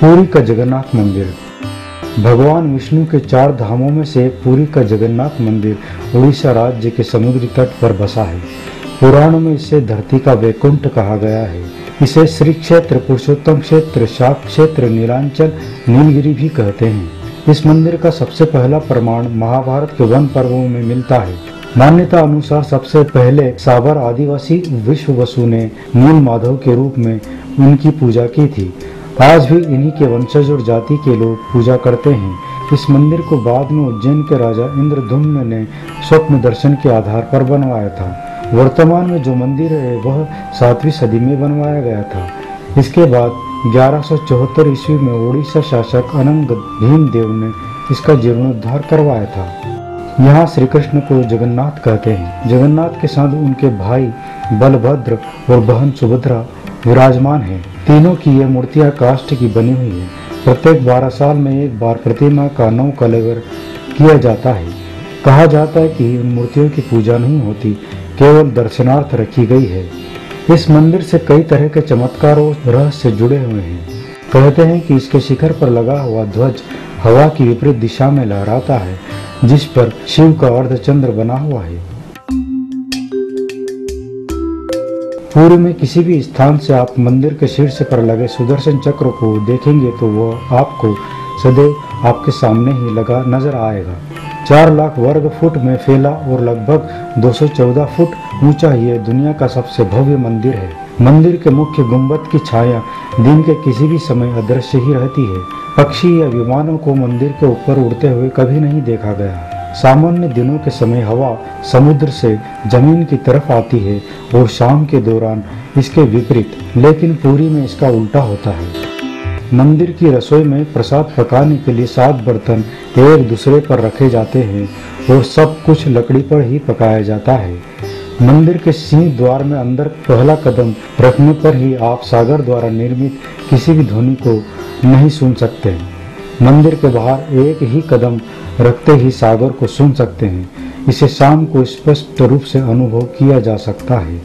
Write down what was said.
पुरी का जगन्नाथ मंदिर। भगवान विष्णु के चार धामों में से पुरी का जगन्नाथ मंदिर उड़ीसा राज्य के समुद्री तट पर बसा है। पुराणों में इसे धरती का वैकुंठ कहा गया है। इसे श्री क्षेत्र पुरुषोत्तम क्षेत्र शाप क्षेत्र, नीलांचल, नीलगिरी भी कहते हैं। इस मंदिर का सबसे पहला प्रमाण महाभारत के वन पर्वों में मिलता है। मान्यता अनुसार सबसे पहले साबर आदिवासी विश्व वसु ने नील माधव के रूप में उनकी पूजा की थी। आज भी इन्हीं के वंशज और जाति के लोग पूजा करते हैं। इस मंदिर को बाद में उज्जैन के राजा इंद्रधुम्न ने स्वप्न दर्शन के आधार पर बनवाया था। वर्तमान में जो मंदिर है, वह सातवीं सदी में बनवाया गया था। इसके बाद ग्यारह ईस्वी में उड़ीसा शासक अनंग भीमदेव ने इसका जीर्णोद्धार करवाया था। यहाँ श्री कृष्ण को जगन्नाथ कहते हैं। जगन्नाथ के साथ उनके भाई बलभद्र और बहन सुभद्रा विराजमान है। तीनों की ये मूर्तियाँ काष्ठ की बनी हुई है। प्रत्येक बारह साल में एक बार प्रतिमा का नौ कलेवर किया जाता है। कहा जाता है कि इन मूर्तियों की पूजा नहीं होती, केवल दर्शनार्थ रखी गई है। इस मंदिर से कई तरह के चमत्कार और रहस्य जुड़े हुए हैं। कहते हैं कि इसके शिखर पर लगा हुआ ध्वज हवा की विपरीत दिशा में लहराता है, जिस पर शिव का अर्धचंद्र बना हुआ है। पूर्व में किसी भी स्थान से आप मंदिर के शीर्ष पर लगे सुदर्शन चक्र को देखेंगे तो वह आपको सदैव आपके सामने ही लगा नज़र आएगा। चार लाख वर्ग फुट में फैला और लगभग 214 फुट ऊँचा ये दुनिया का सबसे भव्य मंदिर है। मंदिर के मुख्य गुंबद की छाया दिन के किसी भी समय अदृश्य ही रहती है। पक्षी या विमानों को मंदिर के ऊपर उड़ते हुए कभी नहीं देखा गया। सामान्य दिनों के समय हवा समुद्र से ज़मीन की तरफ़ आती है और शाम के दौरान इसके विपरीत, लेकिन पूरी में इसका उल्टा होता है। मंदिर की रसोई में प्रसाद पकाने के लिए सात बर्तन एक दूसरे पर रखे जाते हैं और सब कुछ लकड़ी पर ही पकाया जाता है। मंदिर के सिंह द्वार में अंदर पहला कदम रखने पर ही आप सागर द्वारा निर्मित किसी भी ध्वनि को नहीं सुन सकते। मंदिर के बाहर एक ही कदम रखते ही सागर को सुन सकते हैं। इसे शाम को स्पष्ट रूप से अनुभव किया जा सकता है।